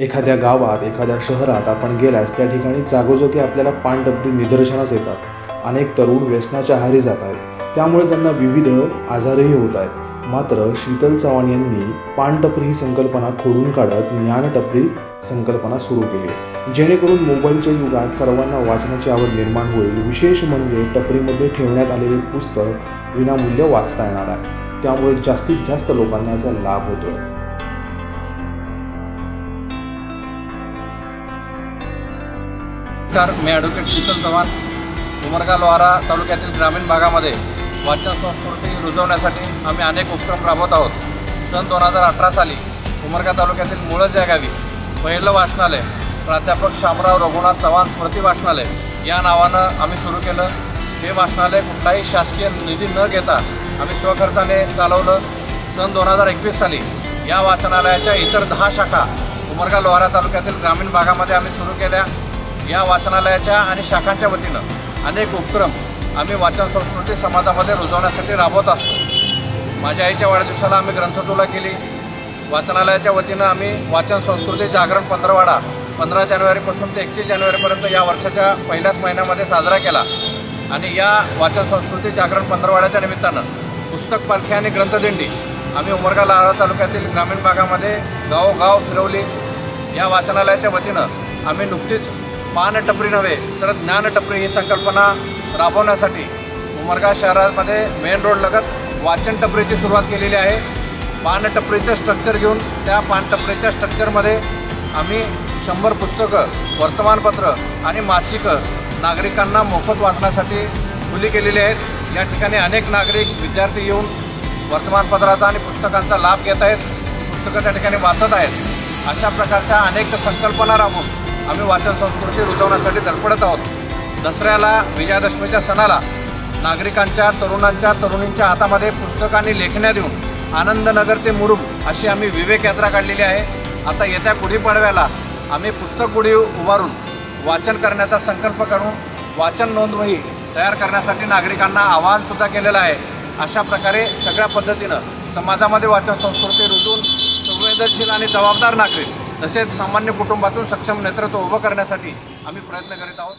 एखाद्या गावात एखाद्या शहरात आपण गेल्यास त्या ठिकाणी जागोजागी आपल्याला पानटपरी निदर्शनास येतात. अनेक तरुण व्यसनाच्या आहारी जात आहेत. त्यामुळे त्यांना विविध आजारही होत आहेत. मात्र शीतल चव्हाण यांनी पानटपरी ही संकल्पना खोडून काढत ज्ञानटपरी संकल्पना सुरू केली. जेणेकरून मोबाईलच्या युगात सर्वांना वाचनाची आवड निर्माण होईल. विशेष म्हणजे टपरीमध्ये ठेवण्यात आलेले पुस्तक विनामूल्य वाचता येणार आहे. त्यामुळे जास्तीत जास्त लोकांना याचा लाभ होतोय. नमस्कार मी ॲडव्होकेट शीतल चव्हाण. उमरगा लोहारा तालुक्यातील ग्रामीण भागामध्ये वाचन संस्कृती रुजवण्यासाठी आम्ही अनेक उपक्रम राबवत आहोत. सन दोन हजार अठरा साली उमरगा तालुक्यातील मुळज या गावी पहिलं वाचनालय प्राध्यापक शामराव रघुनाथ चव्हाण स्मृती वाचनालय या नावानं आम्ही सुरू केलं. हे वाचनालय कुठलाही शासकीय निधी न घेता आम्ही स्वखर्चाने चालवलं. सन दोन हजार एकवीस साली या वाचनालयाच्या इतर दहा शाखा उमरगा लोहारा तालुक्यातील ग्रामीण भागामध्ये आम्ही सुरू केल्या. या वाचनालयाच्या आणि शाखांच्या वतीनं अनेक उपक्रम आम्ही वाचन संस्कृती समाजामध्ये रुजवण्यासाठी राबवत असतो. माझ्या आईच्या वाढदिवसाला आम्ही ग्रंथतुला केली. वाचनालयाच्या वतीनं आम्ही वाचन संस्कृती जागरण पंधरवाडा पंधरा जानेवारीपासून ते एकतीस जानेवारीपर्यंत या वर्षाच्या पहिल्याच महिन्यामध्ये साजरा केला. आणि या वाचन संस्कृती जागरण पंधरवाड्याच्या निमित्तानं पुस्तक पालखी आणि ग्रंथदिंडी आम्ही उमरगा लाळा तालुक्यातील ग्रामीण भागामध्ये गावोगाव फिरवली. या वाचनालयाच्या वतीनं आम्ही नुकतीच पानटपरी नव्हे तर ज्ञानटपरी ही संकल्पना राबवण्यासाठी उमरगा शहरामध्ये मेन रोड लगत वाचन टपरीची सुरुवात केलेली आहे. पानटपरीचं स्ट्रक्चर घेऊन त्या पानटपरीच्या स्ट्रक्चरमध्ये आम्ही शंभर पुस्तकं वर्तमानपत्र आणि मासिकं नागरिकांना मोफत वाचण्यासाठी खुली केलेली आहेत. या ठिकाणी अनेक नागरिक विद्यार्थी येऊन वर्तमानपत्राचा आणि पुस्तकांचा लाभ घेत आहेत. पुस्तकं त्या ठिकाणी वाचत आहेत. अशा प्रकारच्या अनेक संकल्पना राबवून आम्ही वाचन संस्कृती रुजवण्यासाठी धडपडत आहोत. दसऱ्याला विजयादशमीच्या सणाला नागरिकांच्या तरुणांच्या तरुणींच्या हातामध्ये पुस्तक आणि लेखण्या देऊन आनंदनगर ते मुरुम अशी आम्ही विवेक यात्रा काढलेली आहे. आता येत्या गुढीपाडव्याला आम्ही पुस्तक गुढी उभारून वाचन करण्याचा संकल्प करून वाचन नोंदवही तयार करण्यासाठी नागरिकांना आवाहनसुद्धा केलेलं आहे. अशा प्रकारे सगळ्या पद्धतीनं समाजामध्ये वाचन संस्कृती रुजून संवेदनशील आणि जबाबदार नागरिक तसेच सामान्य कुटुंबातून सक्षम नेतृत्व उभं करण्यासाठी आम्ही प्रयत्न करीत आहोत.